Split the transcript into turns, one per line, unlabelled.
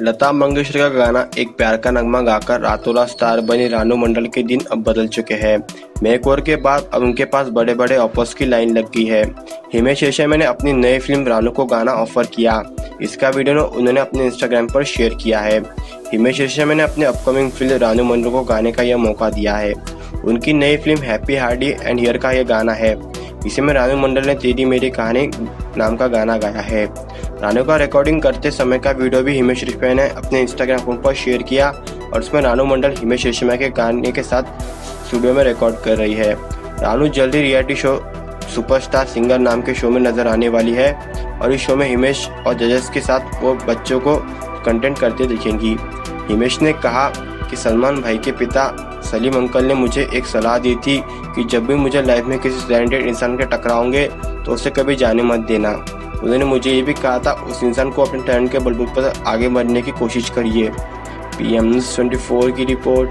लता मंगेशकर का गाना एक प्यार का नगमा गाकर रातों स्टार बनी रानू मंडल के दिन अब बदल चुके हैं। मेक ओवर के बाद अब उनके पास बड़े बड़े ऑफर्स की लाइन लग गई है। हिमेश रेशमिया ने अपनी नई फ़िल्म रानू को गाना ऑफ़र किया। इसका वीडियो उन्होंने अपने इंस्टाग्राम पर शेयर किया है। हिमेश रेशमिया ने अपने अपकमिंग फ़िल्म रानू मंडल को गाने का यह मौका दिया है। उनकी नई film Happy Hardy and Heer का यह गाना है। इसमें रानू मंडल ने तेरी मेरी कहानी नाम का गाना गाया है। रानू का रिकॉर्डिंग करते समय का वीडियो भी हिमेश रेशमिया ने अपने इंस्टाग्राम अकाउंट पर शेयर किया और उसमें रानू मंडल हिमेश रेशमिया के गाने के साथ स्टूडियो में रिकॉर्ड कर रही है। रानू जल्दी रियलिटी शो सुपरस्टार सिंगर नाम के शो में नज़र आने वाली है और इस शो में हिमेश और जजेस के साथ वो बच्चों को कंटेंट करते दिखेंगी। हिमेश ने कहा कि सलमान भाई के पिता सलीम अंकल ने मुझे एक सलाह दी थी कि जब भी मुझे लाइफ में किसी टैलेंटेड इंसान के टकराओगे तो उसे कभी जाने मत देना। उन्होंने मुझे ये भी कहा था, उस इंसान को अपने टैलेंट के बलबूते पर आगे बढ़ने की कोशिश करिए। पी एम ट्वेंटी की रिपोर्ट